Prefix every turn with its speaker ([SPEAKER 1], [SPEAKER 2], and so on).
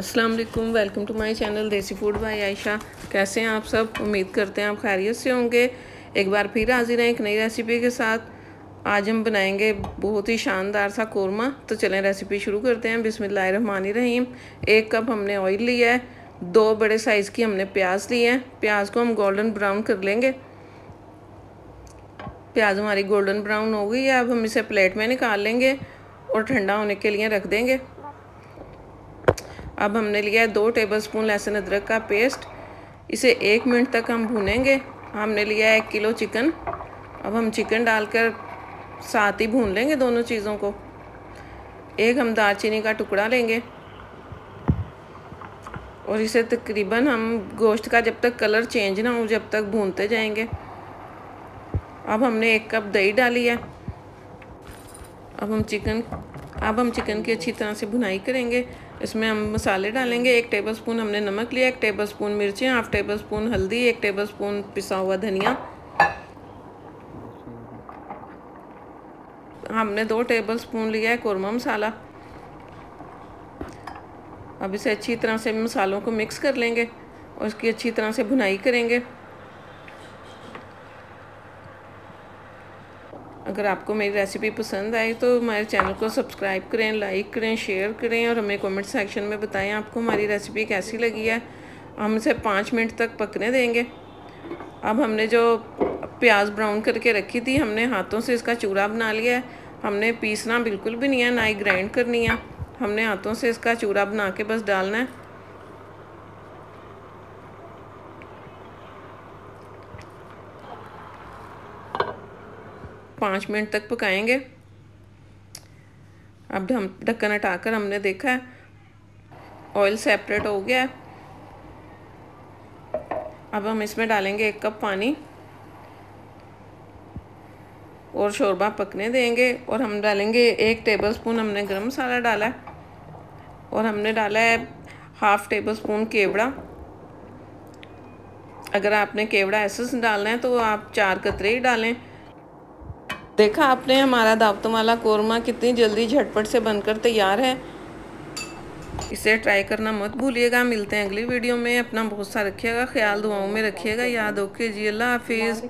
[SPEAKER 1] अस्सलाम वालेकुम welcome to my channel desi food by Ayesha कैसे हैं आप सब? उम्मीद करते हैं आप खैरियत से होंगे। एक बार फिर हाजिर हैं एक नई रेसिपी के साथ। आज हम बनाएँगे बहुत ही शानदार सा कौरमा। तो चलें रेसिपी शुरू करते हैं। बिस्मिल्लाहिर्रहमानिर्रहीम। एक कप हमने ऑयल लिया है। दो बड़े साइज़ की हमने प्याज लिए हैं। प्याज को हम गोल्डन ब्राउन कर लेंगे। प्याज हमारी गोल्डन ब्राउन हो गई है। अब हम इसे प्लेट में निकाल लेंगे और ठंडा होने के लिए रख देंगे। अब हमने लिया है दो टेबलस्पून लहसुन अदरक का पेस्ट इसे एक मिनट तक हम भूनेंगे। हमने लिया है एक किलो चिकन अब हम चिकन डालकर साथ ही भून लेंगे दोनों चीज़ों को। एक हम दालचीनी का टुकड़ा लेंगे। और इसे तकरीबन हम गोश्त का जब तक कलर चेंज ना हो, जब तक भूनते जाएँगे। अब हमने एक कप दही डाली है। अब हम चिकन अब हम चिकन की अच्छी तरह से भुनाई करेंगे। इसमें हम मसाले डालेंगे। एक टेबलस्पून हमने नमक लिया, एक टेबलस्पून मिर्ची हाफ़ टेबल स्पून हल्दी, एक टेबलस्पून पिसा हुआ धनिया। हमने दो टेबलस्पून लिया है कौरमा मसाला। अब इसे अच्छी तरह से मसालों को मिक्स कर लेंगे और इसकी अच्छी तरह से भुनाई करेंगे। अगर आपको मेरी रेसिपी पसंद आई तो हमारे चैनल को सब्सक्राइब करें लाइक करें शेयर करें और हमें कमेंट सेक्शन में बताएँ आपको हमारी रेसिपी कैसी लगी है। हम इसे पाँच मिनट तक पकने देंगे। अब हमने जो प्याज ब्राउन करके रखी थी, हमने हाथों से इसका चूरा बना लिया है। हमने पीसना बिल्कुल भी नहीं है, ना ही ग्राइंड करनी है। हमने हाथों से इसका चूरा बना के बस डालना है। पाँच मिनट तक पकाएँगे। अब हम ढक्कन हटाकर हमने देखा है ऑयल सेपरेट हो गया है। अब हम इसमें डालेंगे एक कप पानी और शोरबा पकने देंगे और हम डालेंगे एक टेबलस्पून हमने गरम मसाला डाला है और हमने डाला है हाफ़ टेबल स्पून केवड़ा। अगर आपने केवड़ा ऐसे डालना है तो आप चार कतरे ही डालें। देखा आपने हमारा दावतों वाला कौरमा कितनी जल्दी झटपट से बनकर तैयार है? इसे ट्राई करना मत भूलिएगा। मिलते हैं अगली वीडियो में। अपना बहुत सा रखिएगा, ख्याल दुआओं में रखिएगा। याद ओके जी, अल्लाह हाफिज़।